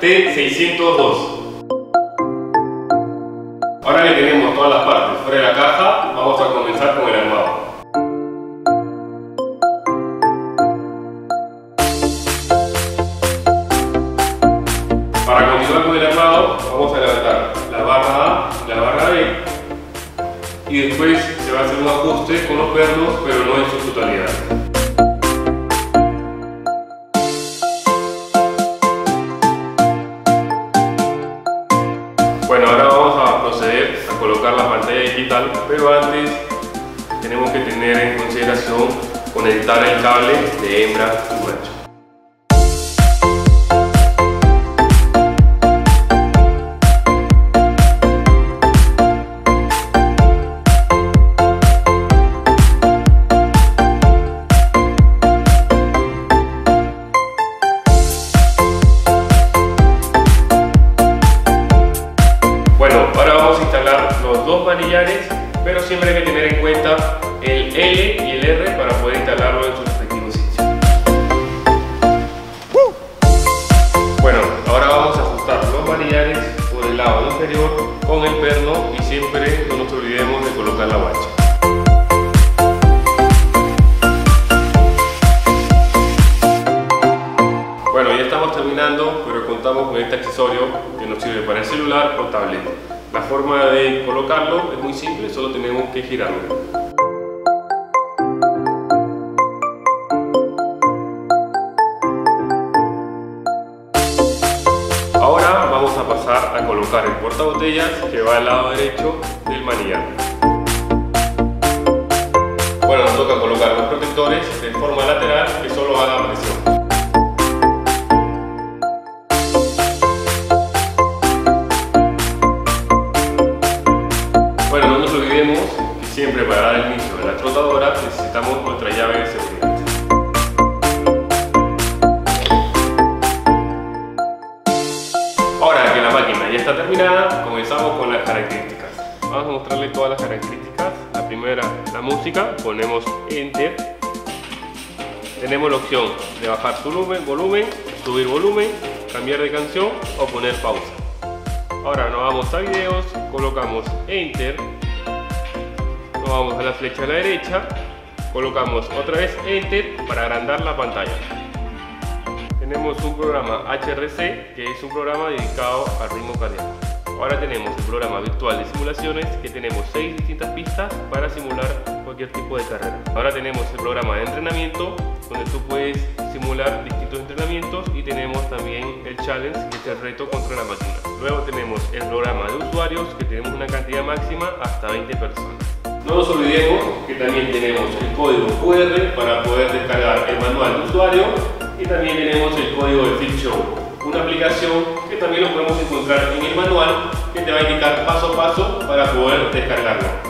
602. Ahora que tenemos todas las partes fuera de la caja, vamos a comenzar con el armado. Para continuar con el armado, vamos a levantar la barra A y la barra B y después se va a hacer un ajuste con los pernos, pero no en su totalidad. Colocar la pantalla digital, pero antes tenemos que tener en consideración conectar el cable de hembra y macho. Ahora vamos a instalar los dos manillares, pero siempre hay que tener en cuenta el L y el R para poder instalarlo en sus respectivos sitios. Bueno, ahora vamos a ajustar los manillares por el lado inferior con el perno y siempre no nos olvidemos de colocar la bacha. Bueno, ya estamos terminando, pero contamos con este accesorio que nos sirve para el celular o tablet. La forma de colocarlo es muy simple, solo tenemos que girarlo. Ahora vamos a pasar a colocar el portabotellas que va al lado derecho del manillar. Bueno, nos toca colocar los protectores de forma siempre para dar el inicio de la trotadora necesitamos nuestra llave de seguridad. Ahora que la máquina ya está terminada, comenzamos con las características. Vamos a mostrarle todas las características. La primera, la música, ponemos Enter. Tenemos la opción de bajar su volumen, volumen, subir volumen, cambiar de canción o poner pausa. Ahora nos vamos a videos, colocamos Enter, vamos a la flecha a la derecha, colocamos otra vez Enter para agrandar la pantalla. Tenemos un programa HRC que es un programa dedicado al ritmo cardíaco. Ahora tenemos el programa virtual de simulaciones que tenemos 6 distintas pistas para simular cualquier tipo de carrera. Ahora tenemos el programa de entrenamiento donde tú puedes simular distintos entrenamientos y tenemos también el challenge que es el reto contra la máquina. Luego tenemos el programa de usuarios que tenemos una cantidad máxima hasta 20 personas. No nos olvidemos que también tenemos el código QR para poder descargar el manual de usuario y también tenemos el código de Fit Show, una aplicación que también lo podemos encontrar en el manual que te va a indicar paso a paso para poder descargarlo.